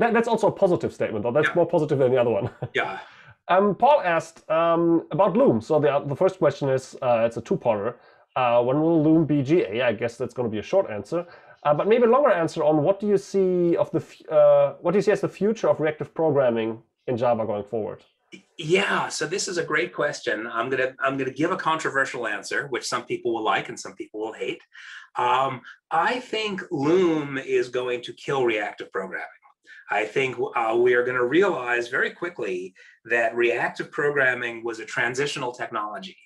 that, that's also a positive statement, though. That's Yeah. more positive than the other one. Yeah. Um, Paul asked um, about Loom. So the the first question is uh, it's a two-parter. Uh, when will Loom be GA? I guess that's going to be a short answer, uh, but maybe a longer answer on what do you see of the f- uh, what do you see as the future of reactive programming in Java going forward? Yeah, so this is a great question. I'm gonna I'm gonna give a controversial answer, which some people will like and some people will hate. Um, I think Loom is going to kill reactive programming. I think uh, we are going to realize very quickly that reactive programming was a transitional technology.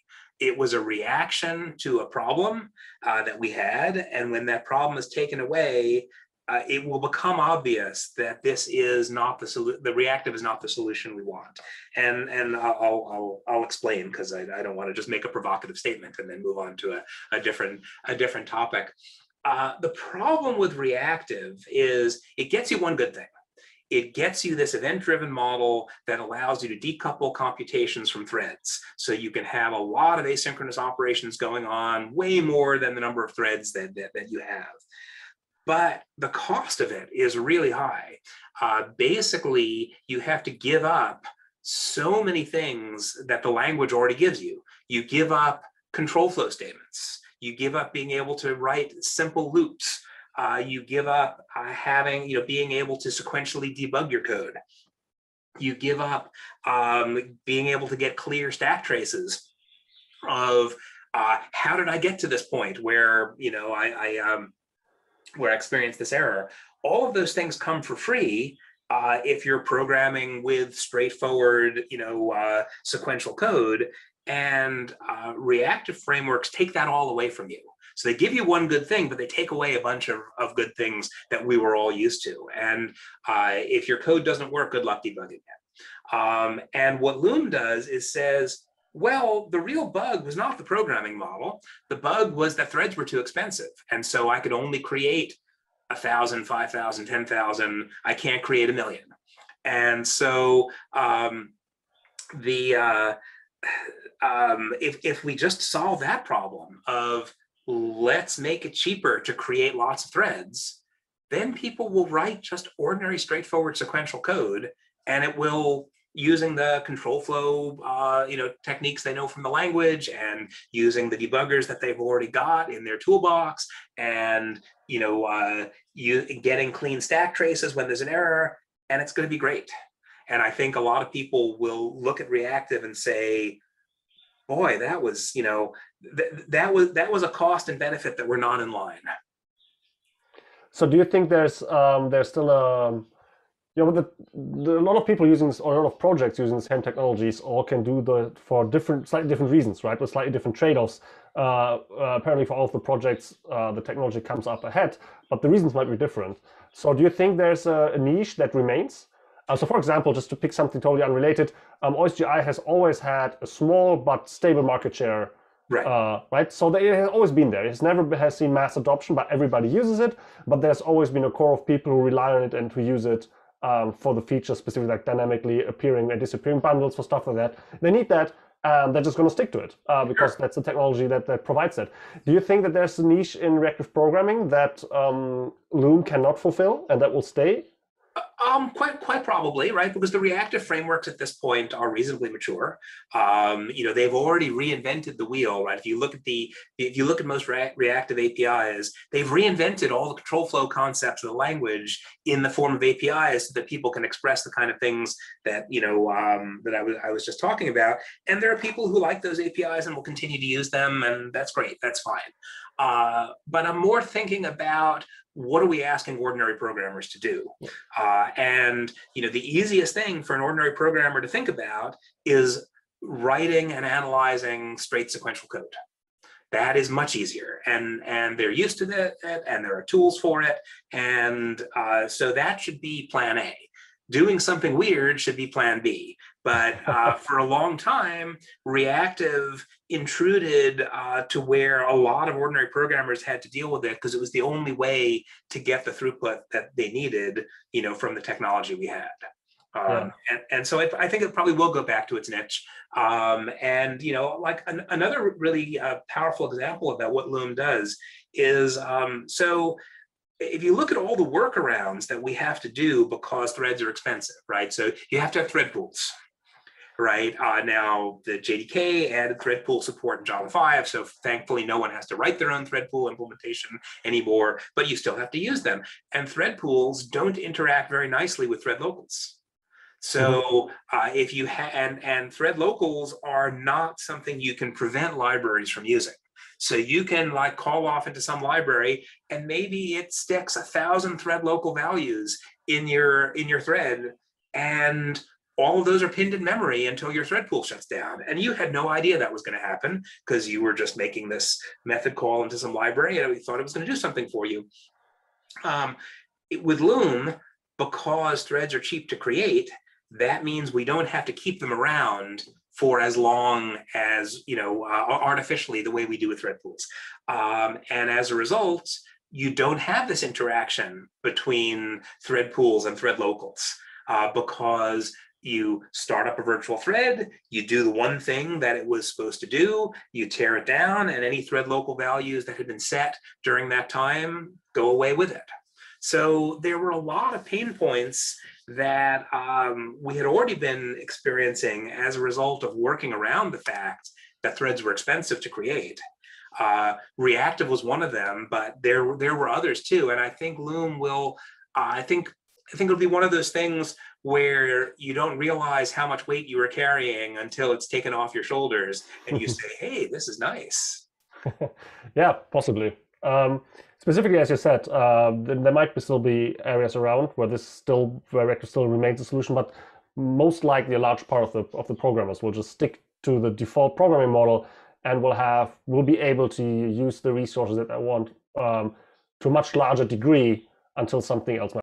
It was a reaction to a problem uh, that we had, and when that problem is taken away, uh, it will become obvious that this is not the solution. The reactive is not the solution we want, and and I'll I'll I'll explain because I, I don't want to just make a provocative statement and then move on to a, a different a different topic. Uh, the problem with reactive is it gets you one good thing it gets you this event-driven model that allows you to decouple computations from threads. So you can have a lot of asynchronous operations going on, way more than the number of threads that, that, that you have. But the cost of it is really high. Uh, basically, you have to give up so many things that the language already gives you. You give up control flow statements. You give up being able to write simple loops uh, you give up uh, having, you know, being able to sequentially debug your code. You give up um, being able to get clear stack traces of uh, how did I get to this point where, you know, I, I um, where I experienced this error. All of those things come for free uh, if you're programming with straightforward, you know, uh, sequential code. And uh, reactive frameworks take that all away from you. So they give you one good thing, but they take away a bunch of, of good things that we were all used to. And uh, if your code doesn't work, good luck debugging it. Um, and what Loom does is says, well, the real bug was not the programming model. The bug was that threads were too expensive. And so I could only create a thousand, five thousand, ten thousand. I can't create a million. And so um, the uh, um, if, if we just solve that problem of let's make it cheaper to create lots of threads, then people will write just ordinary straightforward sequential code and it will using the control flow uh, you know techniques they know from the language and using the debuggers that they've already got in their toolbox and you know uh, you getting clean stack traces when there's an error and it's going to be great. And i think a lot of people will look at reactive and say boy that was you know th that was that was a cost and benefit that were not in line. So do you think there's um, there's still a you know the, the, a lot of people using this or a lot of projects using the same technologies all can do the for different slightly different reasons right? With slightly different trade-offs. Uh, uh, apparently for all of the projects uh, the technology comes up ahead but the reasons might be different. So do you think there's a, a niche that remains uh, so for example just to pick something totally unrelated um, OSGI has always had a small but stable market share right uh, right? So there, it has always been there. It's never has seen mass adoption, but everybody uses it. But there's always been a core of people who rely on it and who use it um, for the features, specifically like dynamically appearing and disappearing bundles for stuff like that. They need that. Um, they're just going to stick to it uh, because that's the technology that, that provides that. Do you think that there's a niche in reactive programming that um, Loom cannot fulfill and that will stay? Um, quite quite probably, right? Because the reactive frameworks at this point are reasonably mature. Um, you know, they've already reinvented the wheel, right? If you look at the if you look at most re reactive APIs, they've reinvented all the control flow concepts of the language in the form of APIs so that people can express the kind of things that you know um, that I was I was just talking about. And there are people who like those APIs and will continue to use them, and that's great. That's fine. Uh, but I'm more thinking about what are we asking ordinary programmers to do? Uh, and you know, the easiest thing for an ordinary programmer to think about is writing and analyzing straight sequential code. That is much easier, and and they're used to that, and there are tools for it, and uh, so that should be Plan A. Doing something weird should be Plan B. But uh, for a long time, reactive intruded uh, to where a lot of ordinary programmers had to deal with it because it was the only way to get the throughput that they needed, you know, from the technology we had. Um, yeah. and, and so it, I think it probably will go back to its niche. Um, and, you know, like an, another really uh, powerful example about what Loom does is, um, so if you look at all the workarounds that we have to do because threads are expensive, right? So you have to have thread pools, right? Uh, now the JDK added thread pool support in Java 5, so thankfully no one has to write their own thread pool implementation anymore, but you still have to use them. And thread pools don't interact very nicely with thread locals. So uh, if you have, and, and thread locals are not something you can prevent libraries from using. So you can like call off into some library and maybe it sticks a thousand thread local values in your in your thread and all of those are pinned in memory until your thread pool shuts down. And you had no idea that was going to happen because you were just making this method call into some library and we thought it was going to do something for you. Um, it, with Loom, because threads are cheap to create, that means we don't have to keep them around for as long as, you know, uh, artificially the way we do with thread pools. Um, and as a result, you don't have this interaction between thread pools and thread locals uh, because you start up a virtual thread, you do the one thing that it was supposed to do, you tear it down, and any thread local values that had been set during that time go away with it. So there were a lot of pain points that um, we had already been experiencing as a result of working around the fact that threads were expensive to create. Uh, reactive was one of them, but there there were others too. And I think Loom will. Uh, I think I think it'll be one of those things where you don't realize how much weight you were carrying until it's taken off your shoulders, and you say, "Hey, this is nice." yeah, possibly. Um, specifically, as you said, uh, there might still be areas around where this still where reactive still remains a solution, but most likely a large part of the of the programmers will just stick to the default programming model and will have will be able to use the resources that I want um, to a much larger degree until something else might